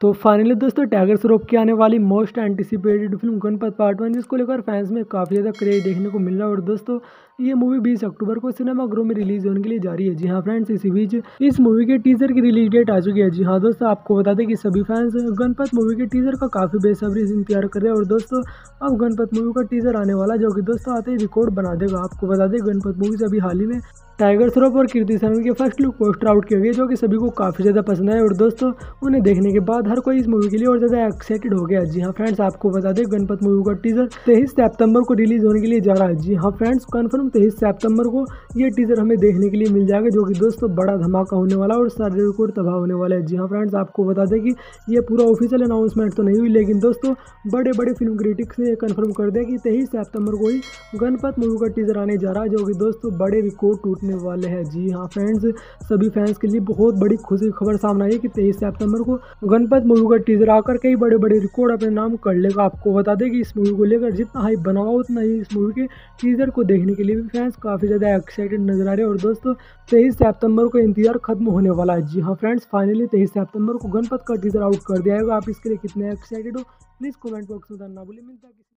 तो फाइनली दोस्तों टाइगर श्रॉफ की आने वाली most anticipated film Ganapath part one जिसको लेकर फैंस में काफ़ी ज़्यादा क्रेज देखने को मिल रहा है। और दोस्तों, ये मूवी 20 अक्टूबर को सिनेमा गृह में रिलीज़ होने के लिए जा रही है। जी हाँ फ्रेंड्स इसी बीच इस मूवी के टीजर की रिलीज़ डेट आ चुकी है। जी हाँ दोस्तों, आपको बता दें कि सभी फैंस गणपत मूवी के टीजर का काफ़ी बेसब्री से इंतज़ार कर रहे हैं। और दोस्तों, अब गणपत मूवी का टीजर आने वाला जो कि दोस्तों आते ही रिकॉर्ड बना देगा। आपको बता दें गणपत मूवी से अभी हाल ही में टाइगर श्रॉफ और कीर्ति सनन के फ़र्स्ट लुक पोस्टर आउट किया गया जो कि सभी को काफ़ी ज़्यादा पसंद आया और दोस्तों, उन्हें देखने के बाद हर कोई इस मूवी के लिए और ज़्यादा एक्साइटेड हो गया। जी हाँ फ्रेंड्स आपको बता दें, गणपत मूवी का टीजर तेईस सितंबर को रिलीज़ होने के लिए जा रहा है। जी हाँ फ्रेंड्स कन्फर्म तेईस सितंबर को ये टीजर हमें देखने के लिए मिल जाएगा, जो कि दोस्तों बड़ा धमाका होने वाला और सारे रिकॉर्ड तबाह होने वाला है। जी हाँ फ्रेंड्स आपको बता दें कि ये पूरा ऑफिशियल अनाउंसमेंट तो नहीं हुई, लेकिन दोस्तों बड़े बड़े फ़िल्म क्रिटिक्स ने कन्फर्म कर दिया कि तेईस सितंबर को ही गणपत मूवी का टीजर आने जा रहा है, जो कि दोस्तों बड़े रिकॉर्ड टूटने वाले हैं। जी हाँ फ्रेंड्स सभी फैंस के लिए बहुत बड़ी खुशी खबर सामने आई है कि तेईस सितंबर को गणपत मूवी का टीजर आकर कई बड़े बड़े रिकॉर्ड अपने नाम कर लेगा। आपको बता दें कि इस मूवी को लेकर जितना हाइप बना हुआ, उतना ही इस मूवी के टीजर को देखने के लिए भी फैंस काफ़ी ज़्यादा एक्साइटेड नज़र आ रहे हैं। और दोस्तों, तेईस सितंबर को इंतज़ार खत्म होने वाला है। जी हाँ फ्रेंड्स फाइनली तेईस सितंबर को गणपत का टीजर आउट कर दिया जाएगा। आप इसके लिए कितने एक्साइटेड हो? प्लीज़ कमेंट बॉक्स में जानना बोले मिलता है